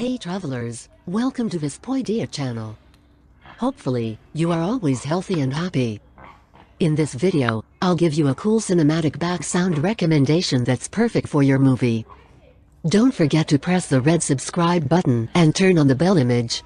Hey travelers, welcome to Vespoidea channel. Hopefully, you are always healthy and happy. In this video, I'll give you a cool cinematic back sound recommendation that's perfect for your movie. Don't forget to press the red subscribe button and turn on the bell image.